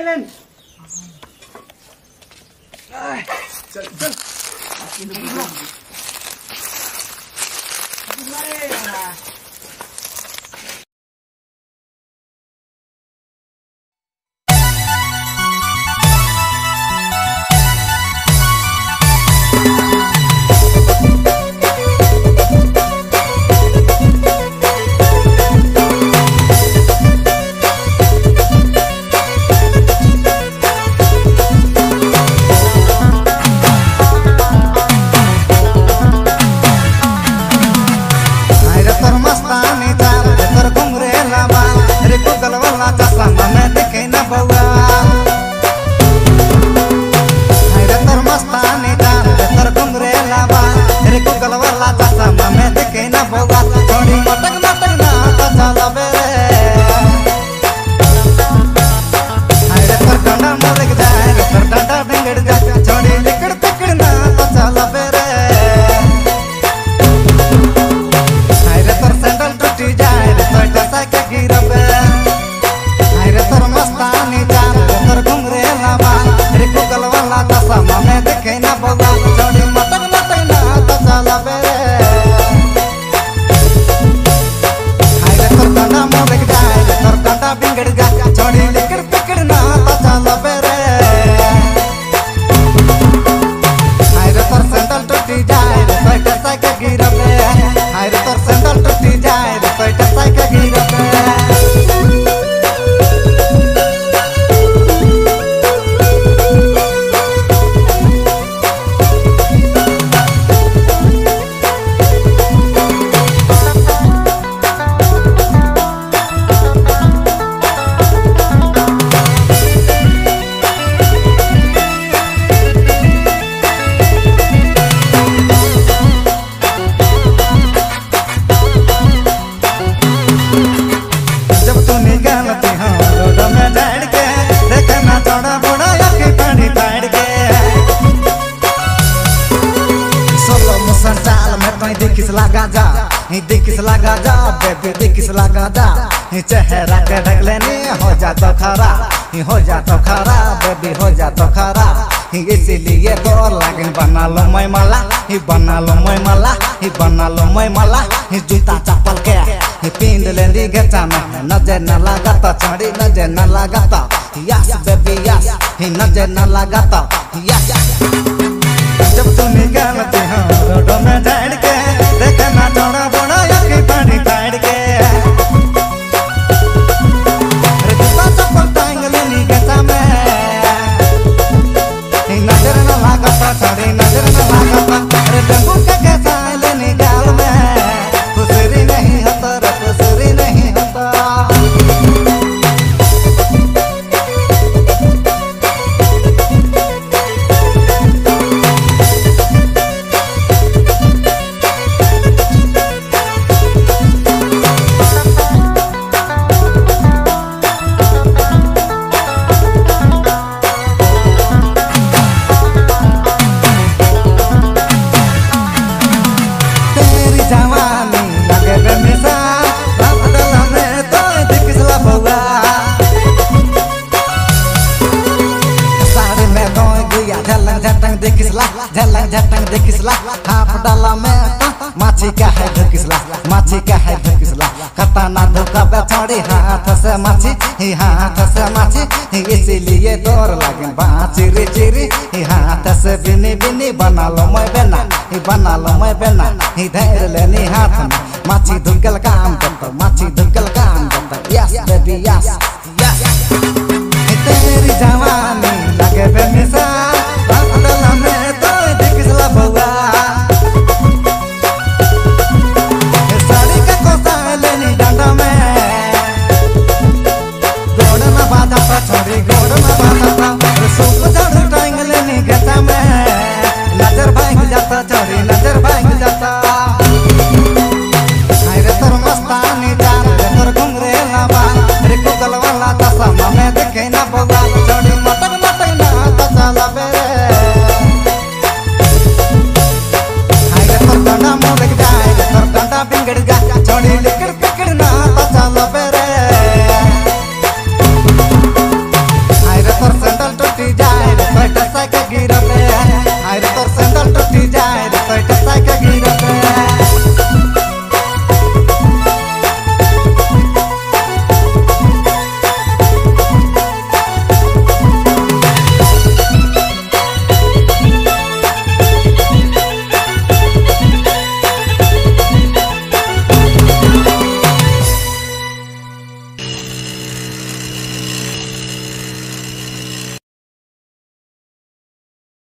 lên lên Đây, chân chân Đi lên दिखिस लगा जा, ही दिखिस लगा जा, बेबी दिखिस लगा जा। ही चेहरा के ढक लेनी हो जा तो खरा, ही हो जा तो खरा, बेबी हो जा तो खरा। ही इसीलिए तो लागिन बना लो मैं मला बना लो मैं मला बना लो मैं मला जूता चप्पल के, ही पिंड लेंदी गेटा में नज़र न लगाता चढ़ी नज़र न लगाता। यस बेबी, यस, ही नज़र न लगाता, यस। जब तू निकलती हो, रोड में झाड़ के नज़र न लागता छोड़ी नज़र 最难忘。झलक झटक दिखला झलक झटक दिखला हाफ़ डाला में माछी का है धकिसला माछी का है धकिसला खताना धोखा बेछड़ी हाथ से माछी ही हाथ से माछी ही इसीलिए डर लगे बाँची रे चिरी। ही हाथ से बिनी बिनी बना लो मैं बेना, ही बना लो मैं बेना, ही धैर लेनी हाथ में। माछी धुलकल काम करता माछी धुलकल काम करता yes baby yes mata pacar di goreng mata pacar